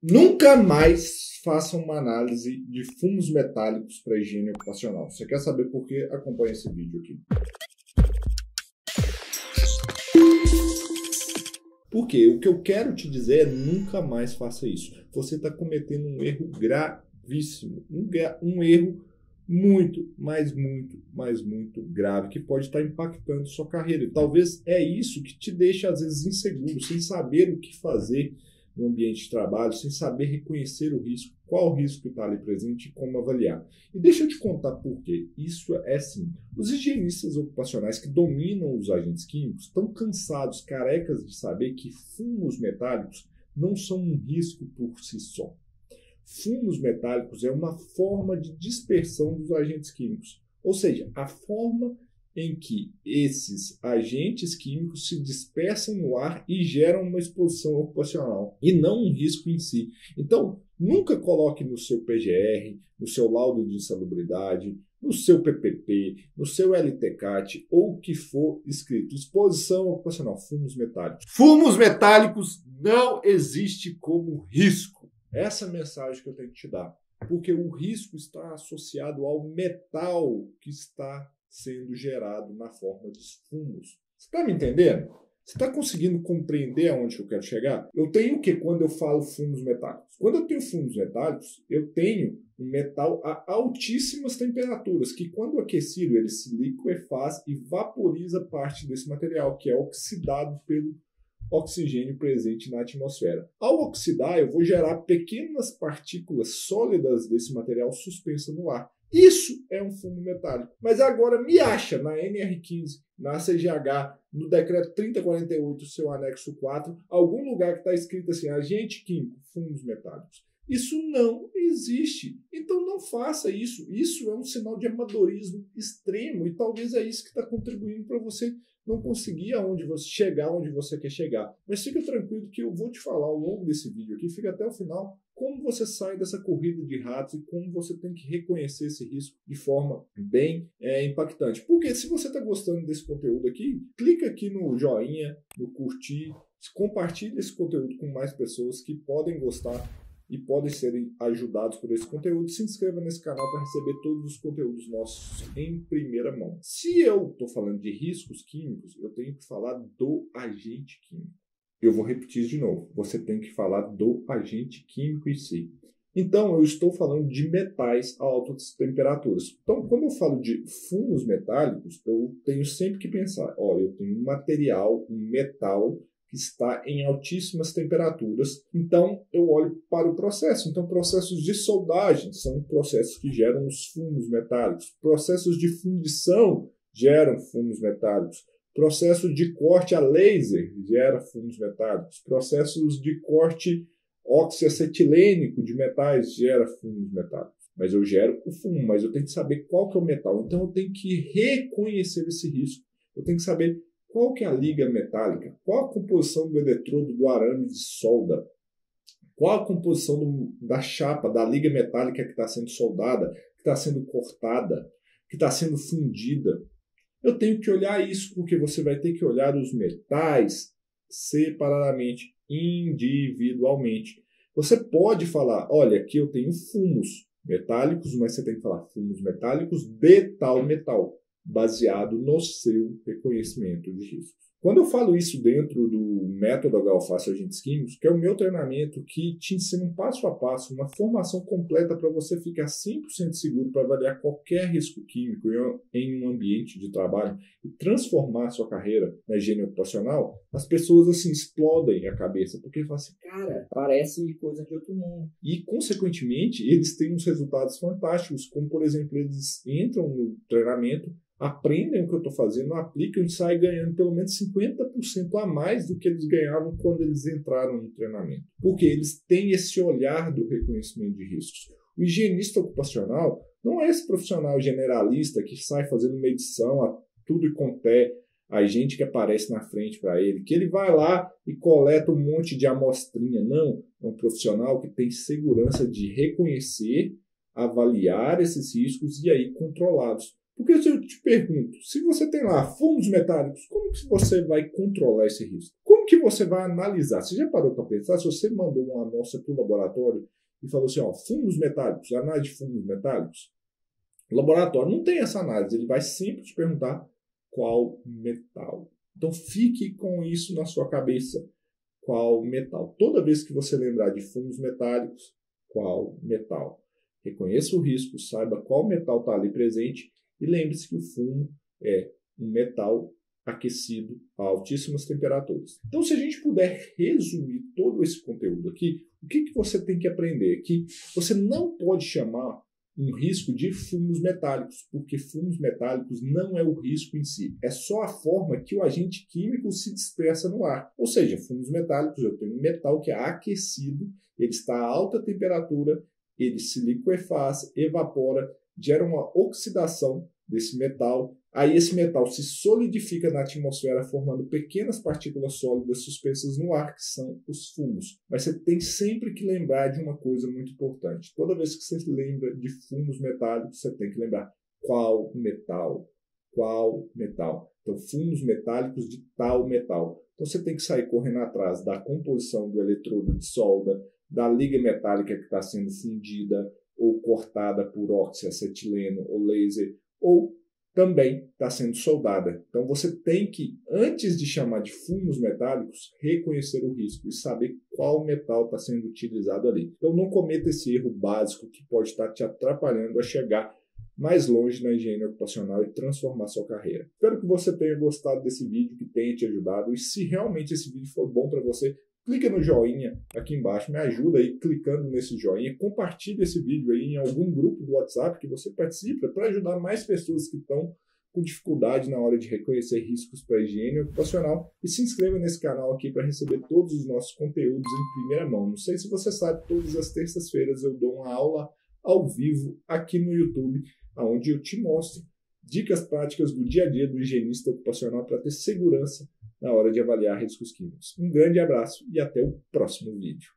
Nunca mais faça uma análise de fumos metálicos para higiene ocupacional. Você quer saber por quê? Acompanhe esse vídeo aqui. Porque o que eu quero te dizer é nunca mais faça isso. Você está cometendo um erro gravíssimo. Um, um erro muito, mas muito, mas muito grave, que pode estar impactando sua carreira. E talvez é isso que te deixa, às vezes, inseguro, sem saber o que fazer no ambiente de trabalho, sem saber reconhecer o risco, qual o risco está ali presente e como avaliar. E deixa eu te contar por quê. Isso é sim. Os higienistas ocupacionais que dominam os agentes químicos estão cansados, carecas de saber que fumos metálicos não são um risco por si só. Fumos metálicos é uma forma de dispersão dos agentes químicos, ou seja, a forma em que esses agentes químicos se dispersam no ar e geram uma exposição ocupacional e não um risco em si. Então, nunca coloque no seu PGR, no seu laudo de insalubridade, no seu PPP, no seu LTCAT ou o que for escrito exposição ocupacional, fumos metálicos. Fumos metálicos não existe como risco. Essa é a mensagem que eu tenho que te dar. Porque o risco está associado ao metal que está sendo gerado na forma de fumos. Você está me entendendo? Você está conseguindo compreender aonde eu quero chegar? Eu tenho o que quando eu falo fumos metálicos? Quando eu tenho fumos metálicos, eu tenho um metal a altíssimas temperaturas, que quando aquecido ele se liquefaz e vaporiza parte desse material, que é oxidado pelo oxigênio presente na atmosfera. Ao oxidar, eu vou gerar pequenas partículas sólidas desse material suspensa no ar. Isso é um fumo metálico. Mas agora me acha na NR15, na CGH, no decreto 3048, seu anexo 4, algum lugar que está escrito assim, agente químico, fumos metálicos. Isso não existe. Então não faça isso. Isso é um sinal de amadorismo extremo e talvez é isso que está contribuindo para você não conseguir aonde você chegar onde você quer chegar. Mas fica tranquilo que eu vou te falar ao longo desse vídeo aqui, fica até o final, como você sai dessa corrida de ratos e como você tem que reconhecer esse risco de forma bem é, impactante. Porque se você está gostando desse conteúdo aqui, clica aqui no joinha, no curtir, compartilhe esse conteúdo com mais pessoas que podem gostar e podem ser ajudados por esse conteúdo, se inscreva nesse canal para receber todos os conteúdos nossos em primeira mão. Se eu estou falando de riscos químicos, eu tenho que falar do agente químico. Eu vou repetir de novo. Você tem que falar do agente químico em si. Então, eu estou falando de metais a altas temperaturas. Então, quando eu falo de fumos metálicos, eu tenho sempre que pensar: olha, eu tenho um material, um metal que está em altíssimas temperaturas. Então, eu olho para o processo. Então, processos de soldagem são processos que geram os fumos metálicos. Processos de fundição geram fumos metálicos. Processos de corte a laser gera fumos metálicos. Processos de corte oxiacetilênico de metais gera fumos metálicos. Mas eu gero o fumo, mas eu tenho que saber qual que é o metal. Então eu tenho que reconhecer esse risco. Eu tenho que saber qual que é a liga metálica? Qual a composição do eletrodo do arame de solda? Qual a composição do, da chapa, da liga metálica que está sendo soldada, que está sendo cortada, que está sendo fundida? Eu tenho que olhar isso porque você vai ter que olhar os metais separadamente, individualmente. Você pode falar, olha, aqui eu tenho fumos metálicos, mas você tem que falar fumos metálicos de tal metal baseado no seu reconhecimento de riscos. Quando eu falo isso dentro do método Galface Agentes Químicos, que é o meu treinamento que te ensina um passo a passo, uma formação completa para você ficar 100% seguro para avaliar qualquer risco químico em um ambiente de trabalho e transformar sua carreira na higiene ocupacional, as pessoas assim explodem a cabeça, porque falam assim, cara, parece coisa de outro mundo. E, consequentemente, eles têm uns resultados fantásticos, como, por exemplo, eles entram no treinamento aprendem o que eu estou fazendo, aplicam e saem ganhando pelo menos 50% a mais do que eles ganhavam quando eles entraram no treinamento. Porque eles têm esse olhar do reconhecimento de riscos. O higienista ocupacional não é esse profissional generalista que sai fazendo medição a tudo e com pé, a gente que aparece na frente para ele, que ele vai lá e coleta um monte de amostrinha. Não, é um profissional que tem segurança de reconhecer, avaliar esses riscos e aí controlá-los. Porque se eu te pergunto, se você tem lá fumos metálicos, como que você vai controlar esse risco? Como que você vai analisar? Você já parou para pensar? Se você mandou uma amostra para o laboratório e falou assim, ó, fumos metálicos, análise de fumos metálicos, o laboratório não tem essa análise, ele vai sempre te perguntar qual metal. Então fique com isso na sua cabeça. Qual metal? Toda vez que você lembrar de fumos metálicos, qual metal? Reconheça o risco, saiba qual metal está ali presente e lembre-se que o fumo é um metal aquecido a altíssimas temperaturas. Então, se a gente puder resumir todo esse conteúdo aqui, o que, que você tem que aprender? Que você não pode chamar um risco de fumos metálicos, porque fumos metálicos não é o risco em si, é só a forma que o agente químico se dispersa no ar. Ou seja, fumos metálicos, eu tenho um metal que é aquecido, ele está a alta temperatura, ele se liquefaz, evapora, gera uma oxidação desse metal Aí esse metal se solidifica na atmosfera, formando pequenas partículas sólidas suspensas no ar, que são os fumos. Mas você tem sempre que lembrar de uma coisa muito importante. Toda vez que você lembra de fumos metálicos, você tem que lembrar qual metal. Qual metal. Então, fumos metálicos de tal metal. Então, você tem que sair correndo atrás da composição do eletrodo de solda, da liga metálica que está sendo fundida ou cortada por oxiacetileno ou laser, ou também está sendo soldada. Então você tem que, antes de chamar de fumos metálicos, reconhecer o risco e saber qual metal está sendo utilizado ali. Então não cometa esse erro básico que pode estar tá te atrapalhando a chegar mais longe na higiene ocupacional e transformar sua carreira. Espero que você tenha gostado desse vídeo, que tenha te ajudado. E se realmente esse vídeo for bom para você, clica no joinha aqui embaixo, me ajuda aí clicando nesse joinha, compartilhe esse vídeo aí em algum grupo do WhatsApp que você participa para ajudar mais pessoas que estão com dificuldade na hora de reconhecer riscos para a higiene ocupacional e se inscreva nesse canal aqui para receber todos os nossos conteúdos em primeira mão. Não sei se você sabe, todas as terças-feiras eu dou uma aula ao vivo aqui no YouTube, onde eu te mostro dicas práticas do dia a dia do higienista ocupacional para ter segurança na hora de avaliar riscos químicos. Um grande abraço e até o próximo vídeo.